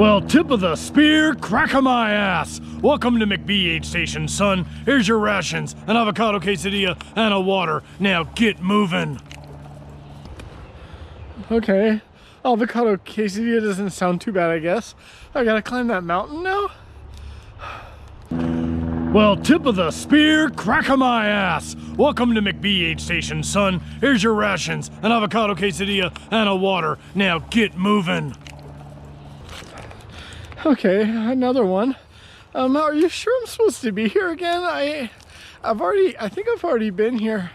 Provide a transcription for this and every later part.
Well, tip of the spear, crack of my ass. Welcome to McBee aid station, son. Here's your rations, an avocado quesadilla, and a water. Now get moving. Okay. Avocado quesadilla doesn't sound too bad, I guess. I gotta climb that mountain now? Well, tip of the spear, crack of my ass. Welcome to aid station, son. Here's your rations, an avocado quesadilla, and a water. Now get moving. Okay, another one. Um, are you sure I'm supposed to be here again? I, I've already, I think I've already been here.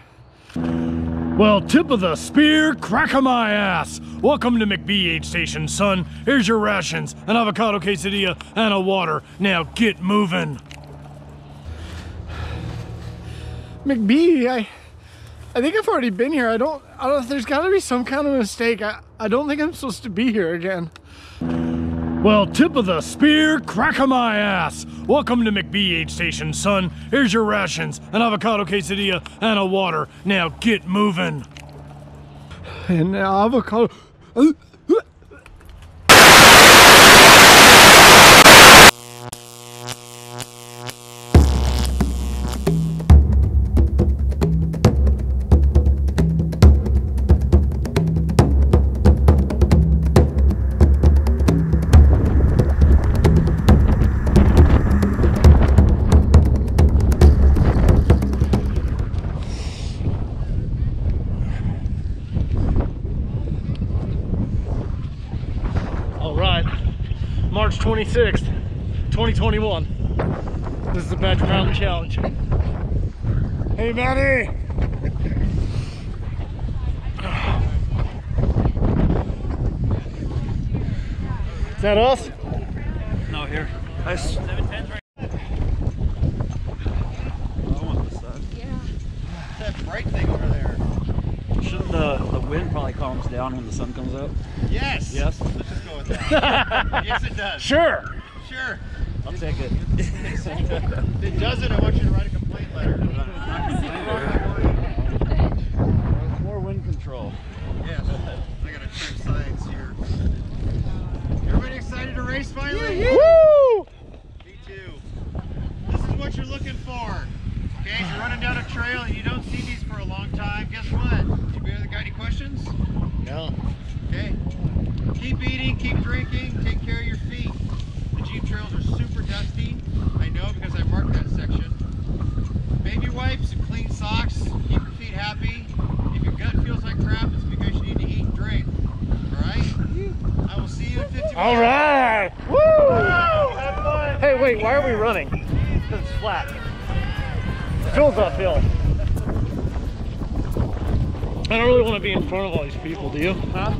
Well, tip of the spear, crack of my ass. Welcome to McBee aid station, son. Here's your rations, an avocado quesadilla, and a water. Now get moving. McBee, I, I think I've already been here. I don't, I don't. There's got to be some kind of mistake. I, I don't think I'm supposed to be here again. Well, tip of the spear, crack of my ass. Welcome to McBee aid station, son. Here's your rations, an avocado quesadilla, and a water. Now get moving. And avocado. This is the Badger Mountain Challenge. Hey, Maddie! Is that us? No, here. Nice. Right. Oh, yeah. That bright thing over there. Shouldn't the, the wind probably calms down when the sun comes up? Yes. Yes? Let's just go with that. yes, it does. Sure. Sure. I'll take it. If it doesn't, I want you to write a complaint letter. More wind control. Yes. I gotta check science here. Everybody excited to race finally? Woo! Me too. This is what you're looking for. Okay, if you're running down a trail and you don't see these for a long time, guess what? You got any questions? No. Okay. Keep eating, keep drinking, take care of your feet. The Jeep trails are super dusty. I know because I marked that section. Baby wipes and clean socks. Keep your feet happy. If your gut feels like crap, it's because you need to eat and drink. Alright? I will see you in 50 minutes. All right. Woo! Woo! Have fun! Hey, wait, why are we running? Because it's flat. Phil's uphill. I don't really want to be in front of all these people, do you? Huh?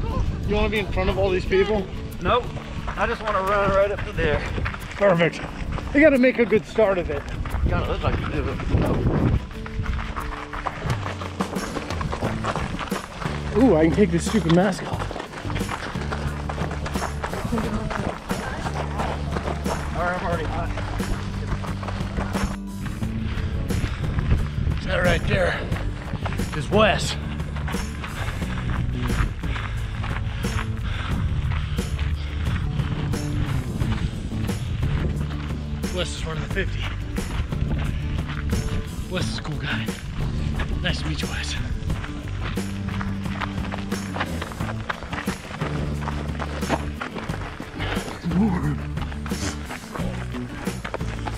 You want to be in front of all these people? Nope. I just want to run right up to there. Perfect. You got to make a good start of it. Gotta look like you do it. Ooh, I can take this stupid mask off. Alright, I'm already hot. That right there is Wes. Wes is running the 50. Wes is a cool guy. Nice to meet you, Wes.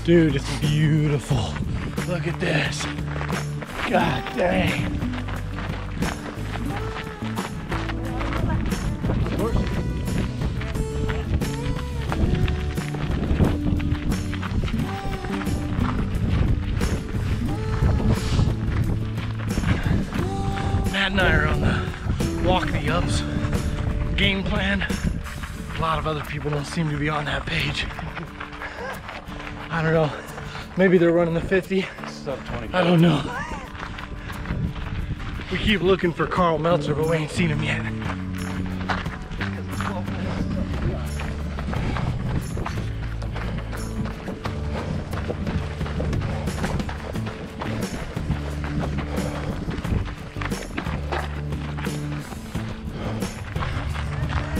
Dude, it's beautiful. Look at this. God dang. Other people don't seem to be on that page. I don't know. Maybe they're running the 50. Sub 20. I don't know. We keep looking for Karl Meltzer, but we ain't seen him yet.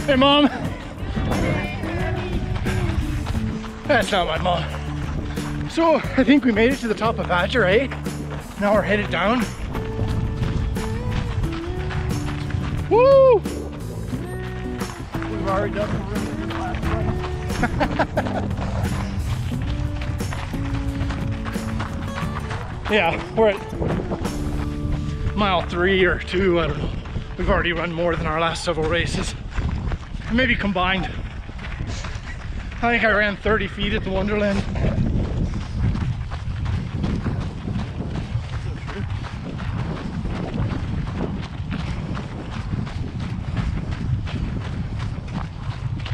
Hey, Mom. That's not my mom. So I think we made it to the top of Badger, eh? Now we're headed down. Woo! We've already done the river last. Yeah, we're at mile three or two, I don't know. We've already run more than our last several races. Maybe combined. I think I ran 30 feet at the Wonderland.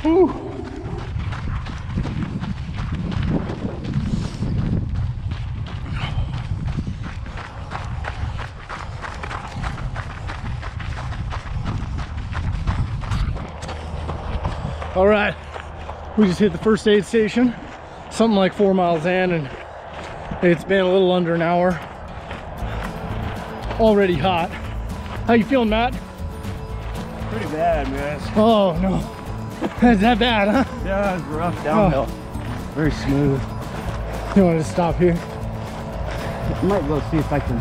Whew. All right, we just hit the first aid station, something like four miles in, and it's been a little under an hour. Already hot. How you feeling, Matt? Pretty bad, man. Oh no, is that bad, huh? Yeah, it's rough downhill. Oh. Very smooth. You want to stop here? I might go see if I can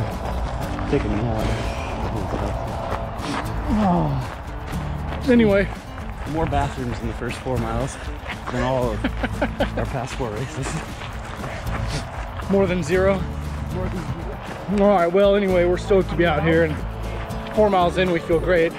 take a nap. Oh. Anyway, More bathrooms in the first four miles than all of our past four races. more than zero. More than All right, well, anyway, we're stoked to be out here, and four miles in, we feel great.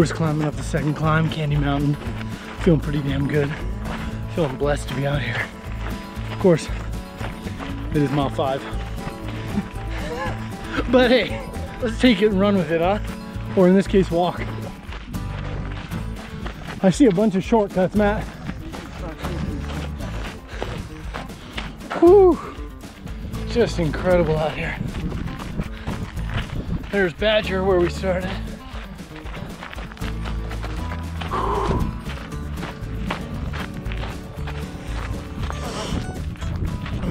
Just climbing up the second climb, Candy Mountain. Feeling pretty damn good. Feeling blessed to be out here. Of course, it is mile five. but hey, let's take it and run with it, huh? Or in this case, walk. I see a bunch of shortcuts, Matt. Whew. Just incredible out here. There's Badger where we started.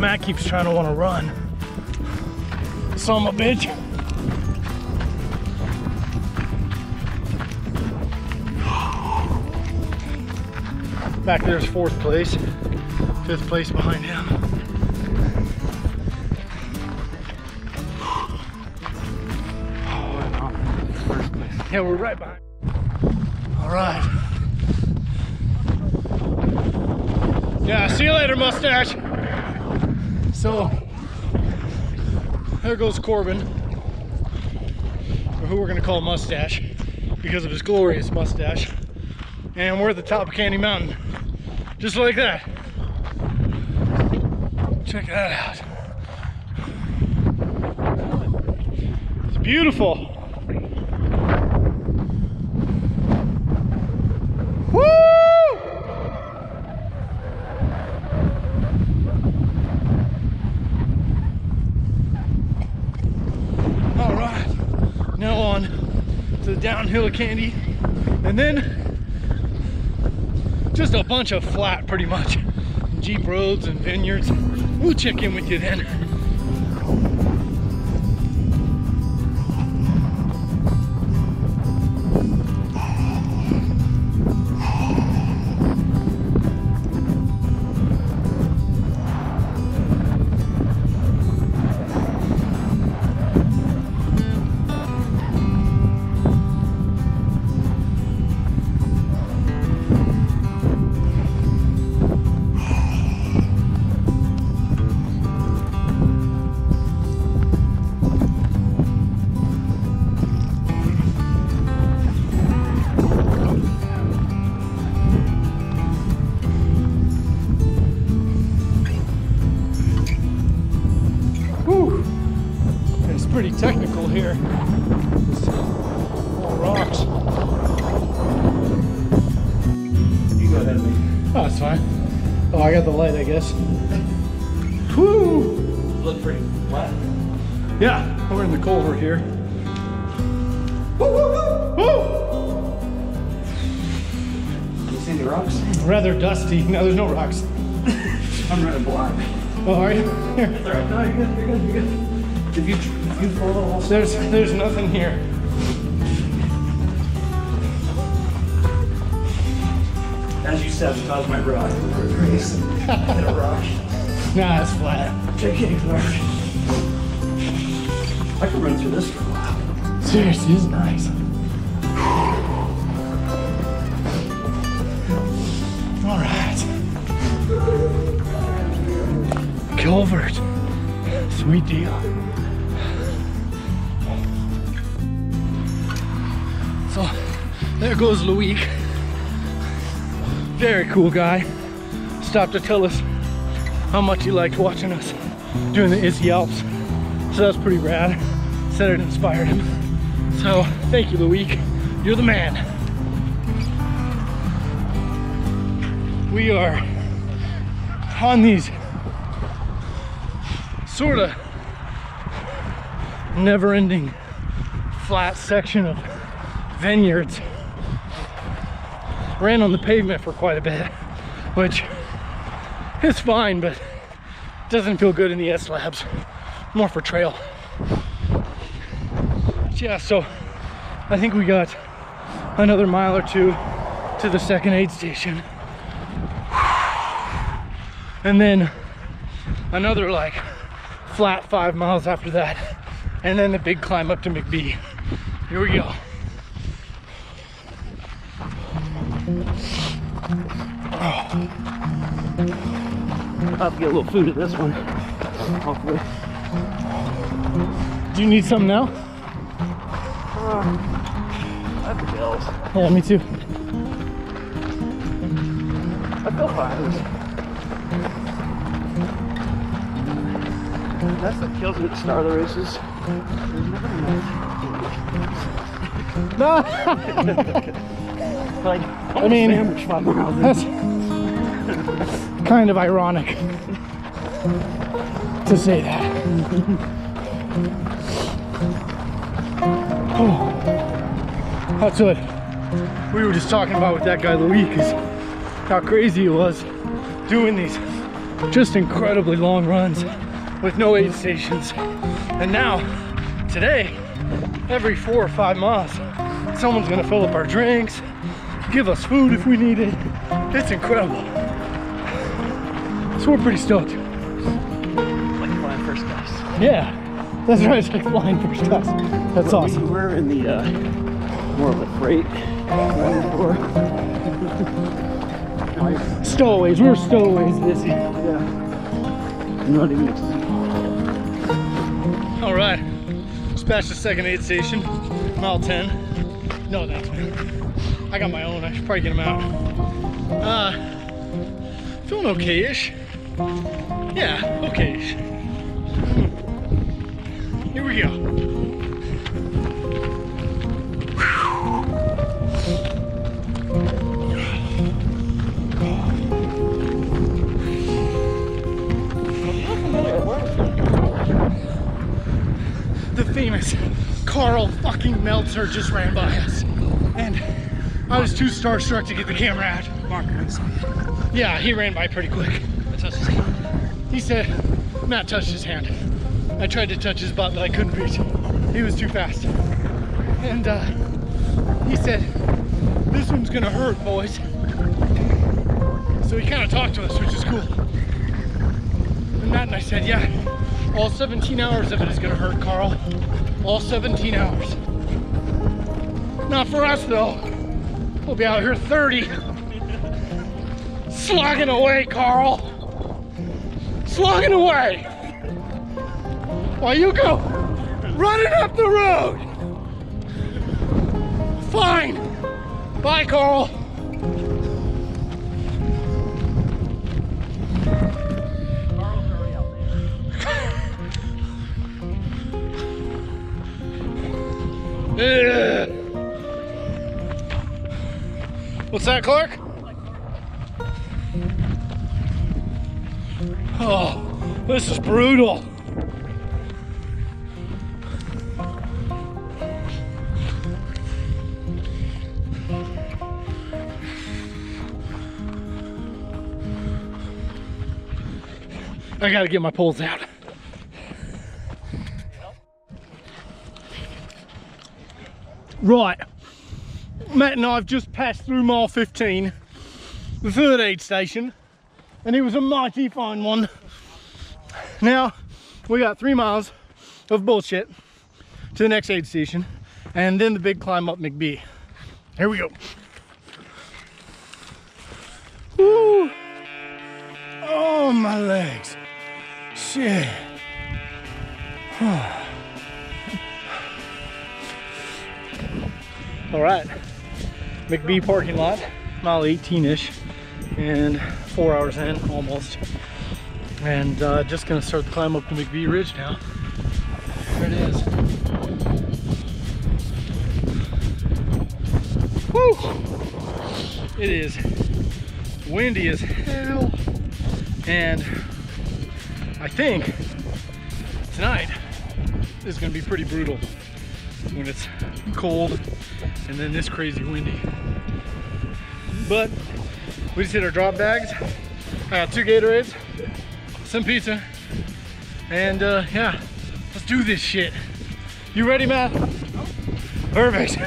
Matt keeps trying to want to run. Son of a bitch. Back there's fourth place, fifth place behind him. First place. Yeah, we're right behind. All right. Yeah, see you later, mustache. So, there goes Corbin, or who we're gonna call Mustache, because of his glorious mustache. And we're at the top of Candy Mountain, just like that. Check that out. It's beautiful. Woo! All right, now on to the downhill of Candy, and then just a bunch of flat, pretty much. Jeep roads and vineyards. We'll check in with you then. Here. Woo, woo, woo, woo. rather dusty. No, there's no rocks. I'm running blind. Oh, are you? Here. Alright, no, you're good, you're good, you're good. If you, if you follow all There's there's nothing here. As you sabotage my ride with a race and a rock. Nah, it's flat. JK Clark. I can run through this for a while. Seriously, is nice. All right. Culvert. Sweet deal. So there goes Louis. Very cool guy. Stopped to tell us how much he liked watching us doing the Issy Alps. So that's pretty rad. Said it inspired him. So thank you, Louis. You're the man. We are on these sort of never-ending flat section of vineyards. Ran on the pavement for quite a bit, which is fine, but doesn't feel good in the S labs. More for trail. Yeah, so I think we got another mile or two to the second aid station. And then another like flat five miles after that. And then the big climb up to McBee. Here we go. I'll have to get a little food at this one. Hopefully. Do you need something now? Uh, I have the bills. Yeah, me too. I feel fine. That's what kills me at the start of the races. No. Like, I mean, sandwich five miles. That's kind of ironic to say that. Oh, that's what we were just talking about with that guy Louis, is how crazy he was doing these just incredibly long runs with no aid stations. And now, today, every four or five miles, someone's gonna fill up our drinks, give us food if we need it. It's incredible. So we're pretty stoked. Like flying first class. Yeah, that's right. It's like flying first class. That's awesome. We were in the uh, more of a freight. Stowaways. We were stowaways this year. Yeah. Not even. All right. Dispatch the second aid station, mile 10. No, that's me. I got my own. I should probably get them out. Uh, feeling okay-ish. Yeah, okay-ish. Here we go. the famous Karl fucking Meltzer just ran by us. And I was too starstruck to get the camera out. Mark, Yeah, he ran by pretty quick. He said, Matt touched his hand. I tried to touch his butt, but I couldn't reach. He was too fast. And uh, he said, this one's gonna hurt, boys. So he kind of talked to us, which is cool. And Matt and I said, yeah, all 17 hours of it is gonna hurt, Karl. All 17 hours. Not for us, though. We'll be out here 30. Slogging away, Karl. Slogging away. While you go running up the road. Fine. Bye, Karl. What's that, Clark? Oh, this is brutal. I gotta get my poles out. Right. Matt and I have just passed through mile 15, the third aid station, and it was a mighty fine one. Now, we got three miles of bullshit to the next aid station, and then the big climb up McBee. Here we go. Woo! Oh, my legs. Shit. All right, McBee parking lot, mile 18-ish, and four hours in, almost. And uh, just gonna start the climb up to McBee Ridge now. There it is. Woo! It is windy as hell, and I think tonight is gonna be pretty brutal when it's cold and then this crazy windy. But we just hit our drop bags. I got two Gatorades, some pizza, and uh, yeah, let's do this shit. You ready, Matt? Perfect.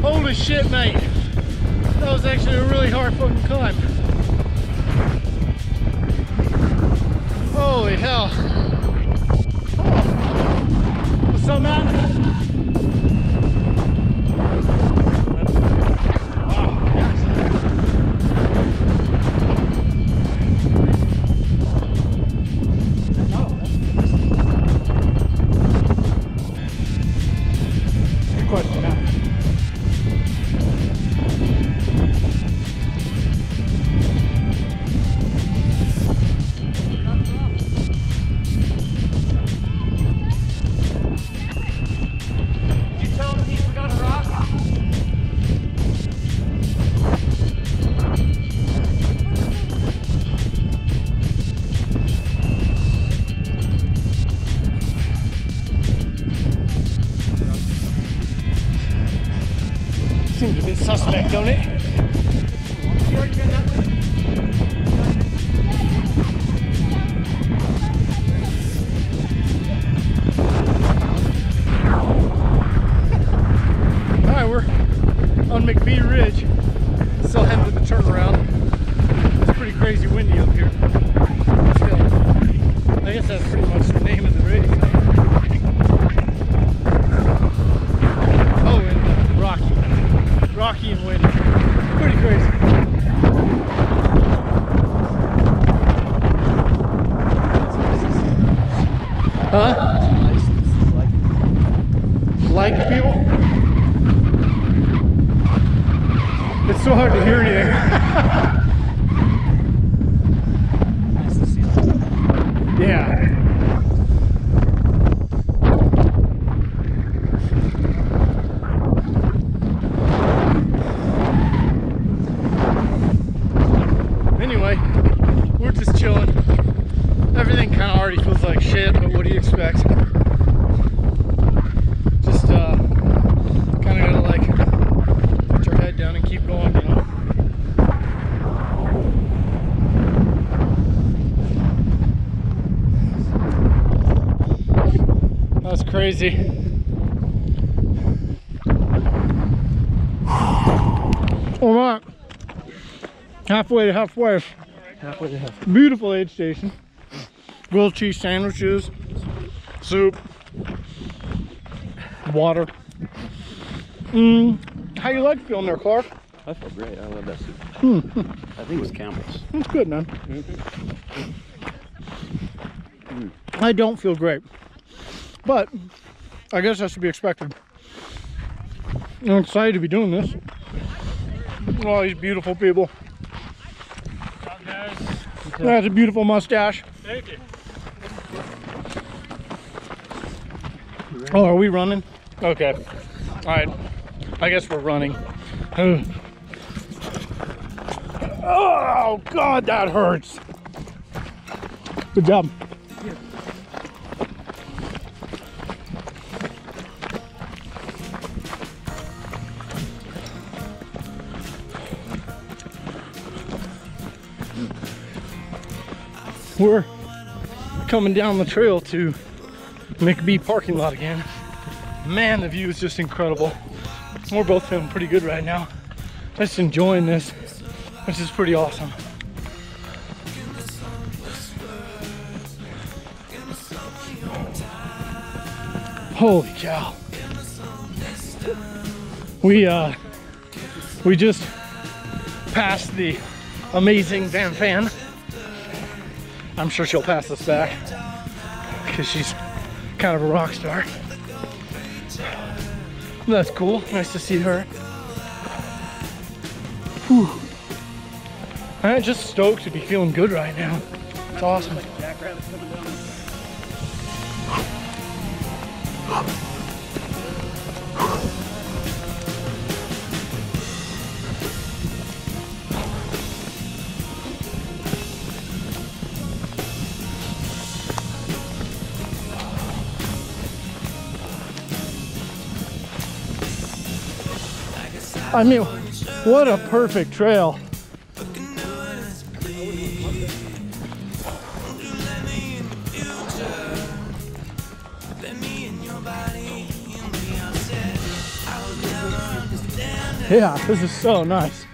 Holy shit, mate. That was actually a really hard fucking climb. Holy hell. What's up, Matt? Huh? Like people? It's so hard to hear anything. yeah. Anyway, we're just chilling. Everything kind of already feels like shit, but what do you expect? Just uh, kind of gotta like put your head down and keep going, you know. That's crazy. All right, halfway to halfway. Halfway to half. Beautiful aid station. Grilled cheese sandwiches, soup, water. Mm, how you like feeling there, Clark? I feel great. I love that soup. I think it was Campbell's. It's good, man. I don't feel great, but I guess that's should be expected. I'm excited to be doing this. All these beautiful people. That's a beautiful mustache. Thank you. Oh, are we running? Okay. All right. I guess we're running. Oh, God, that hurts. Good job. We're coming down the trail to McBee parking lot again. Man, the view is just incredible. We're both feeling pretty good right now. Just enjoying this, which is pretty awesome. Holy cow. We uh we just passed the amazing Van Phan. I'm sure she'll pass us back because she's kind of a rock star. That's cool. Nice to see her. Whew. I'm just stoked to be feeling good right now. It's awesome. I mean, what a perfect trail. Yeah, this is so nice.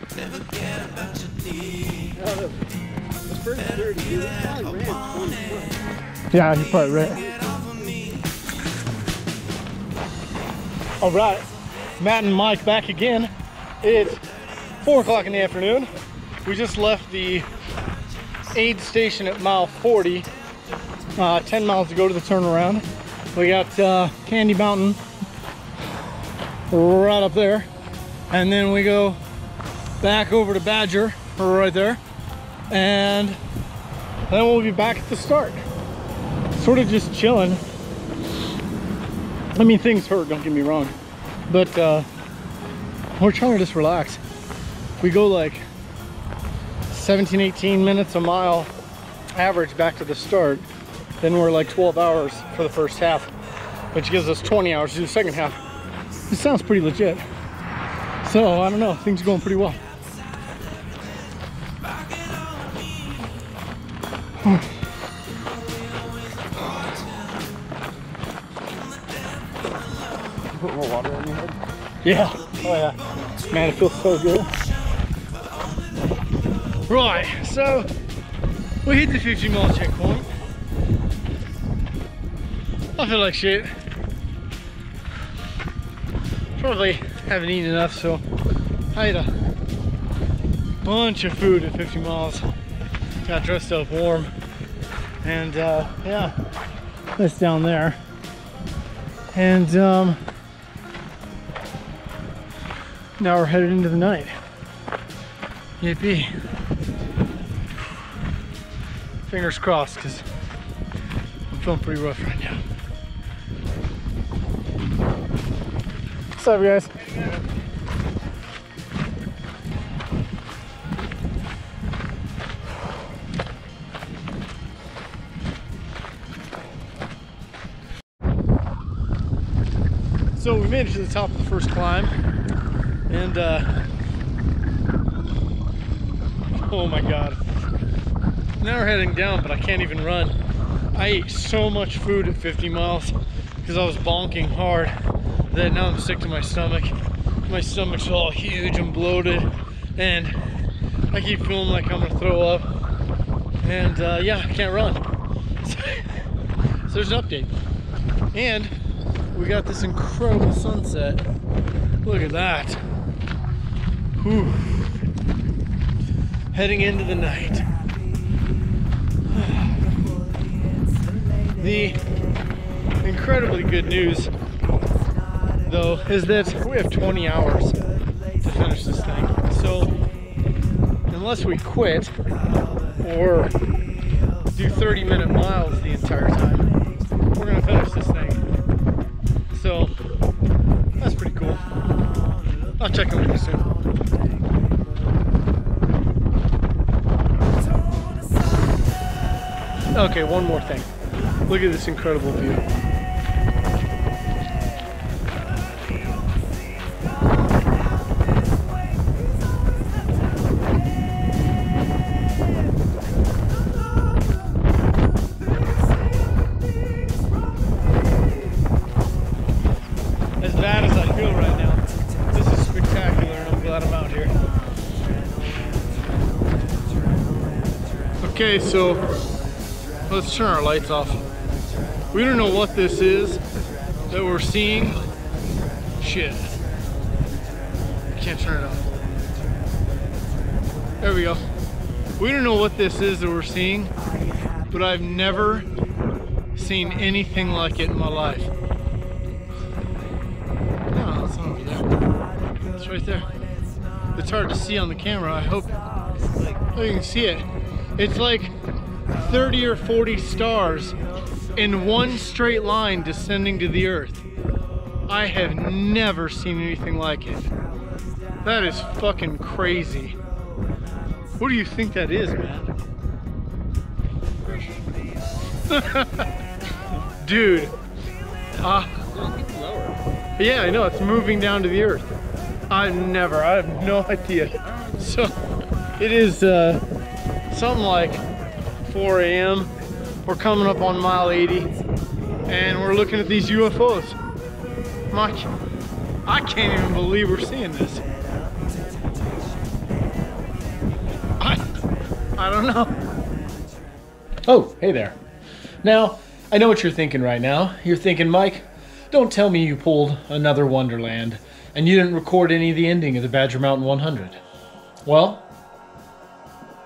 Yeah, you're probably right. All right, Matt and Mike back again. It's four o'clock in the afternoon. We just left the aid station at mile 40. Uh, 10 miles to go to the turnaround. We got uh, Candy Mountain right up there. And then we go back over to Badger right there. And then we'll be back at the start. Sort of just chilling. I mean, things hurt, don't get me wrong. But uh, we're trying to just relax. We go like 17, 18 minutes a mile average back to the start. Then we're like 12 hours for the first half, which gives us 20 hours to do the second half. This sounds pretty legit. So I don't know, things are going pretty well. Put more water on your head. Yeah. Oh yeah. Man, it feels so good. Right, so we hit the 50 mile checkpoint. I feel like shit. Probably haven't eaten enough, so I ate a bunch of food at 50 miles. Got dressed up warm. And uh, yeah, that's down there. And um, now we're headed into the night. Yippee. Fingers crossed, because I'm feeling pretty rough right now. What's up, guys? So we made it to the top of the first climb and uh, oh my god. Now we're heading down but I can't even run. I ate so much food at 50 miles because I was bonking hard that now I'm sick to my stomach. My stomach's all huge and bloated and I keep feeling like I'm gonna throw up. And uh, yeah I can't run. So there's an update. And we got this incredible sunset. Look at that Whew. Heading into the night. The incredibly good news, though, is that we have 20 hours to finish this thing. So, unless we quit or do 30 minute miles the entire time, we're gonna finish this thing. So, that's pretty cool. I'll check in with you soon. Okay, one more thing. Look at this incredible view. As bad as I feel right now, this is spectacular and I'm glad I'm out here. Okay, so let's turn our lights off. We don't know what this is that we're seeing. Shit. I can't turn it off. There we go. We don't know what this is that we're seeing, but I've never seen anything like it in my life. No, it's over there. It's right there. It's hard to see on the camera. I hope you can see it. It's like 30 or 40 stars in one straight line descending to the earth. I have never seen anything like it. That is fucking crazy. What do you think that is, man? Dude. Uh, yeah, I know, it's moving down to the earth. I've never, I have no idea. So, it is uh, something like 4 a.m. We're coming up on mile 80 and we're looking at these UFOs. Mike, I can't even believe we're seeing this. I, I don't know. Oh, hey there. Now, I know what you're thinking right now. You're thinking, Mike, don't tell me you pulled another Wonderland and you didn't record any of the ending of the Badger Mountain 100. Well,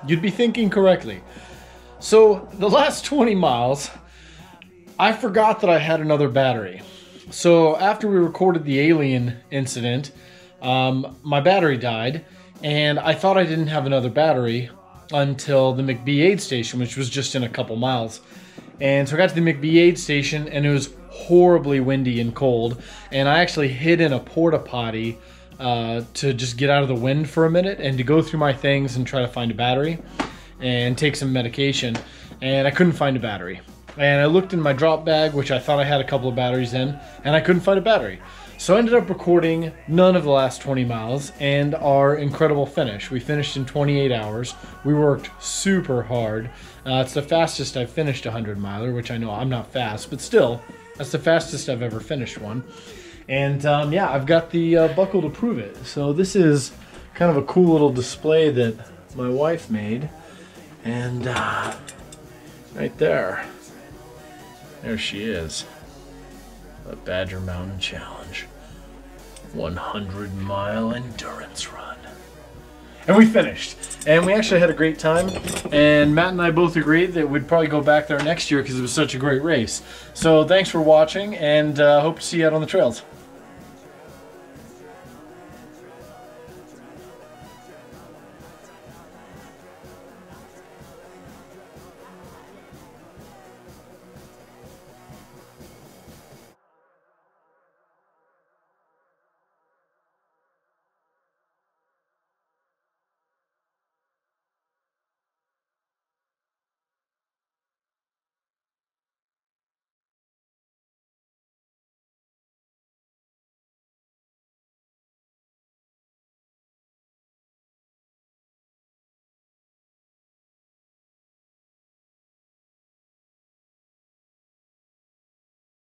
you'd be thinking correctly. So, the last 20 miles, I forgot that I had another battery. So, after we recorded the alien incident, um, my battery died, and I thought I didn't have another battery until the McBee aid station, which was just in a couple miles. And so I got to the McBee aid station, and it was horribly windy and cold. And I actually hid in a porta potty uh, to just get out of the wind for a minute and to go through my things and try to find a battery and take some medication. And I couldn't find a battery. And I looked in my drop bag, which I thought I had a couple of batteries in, and I couldn't find a battery. So I ended up recording none of the last 20 miles and our incredible finish. We finished in 28 hours. We worked super hard. Uh, it's the fastest I've finished a 100 miler, which I know I'm not fast, but still, that's the fastest I've ever finished one. And um, yeah, I've got the uh, buckle to prove it. So this is kind of a cool little display that my wife made. And uh, right there, there she is. The Badger Mountain Challenge. 100 mile endurance run. And we finished. And we actually had a great time. And Matt and I both agreed that we'd probably go back there next year because it was such a great race. So thanks for watching and uh, hope to see you out on the trails.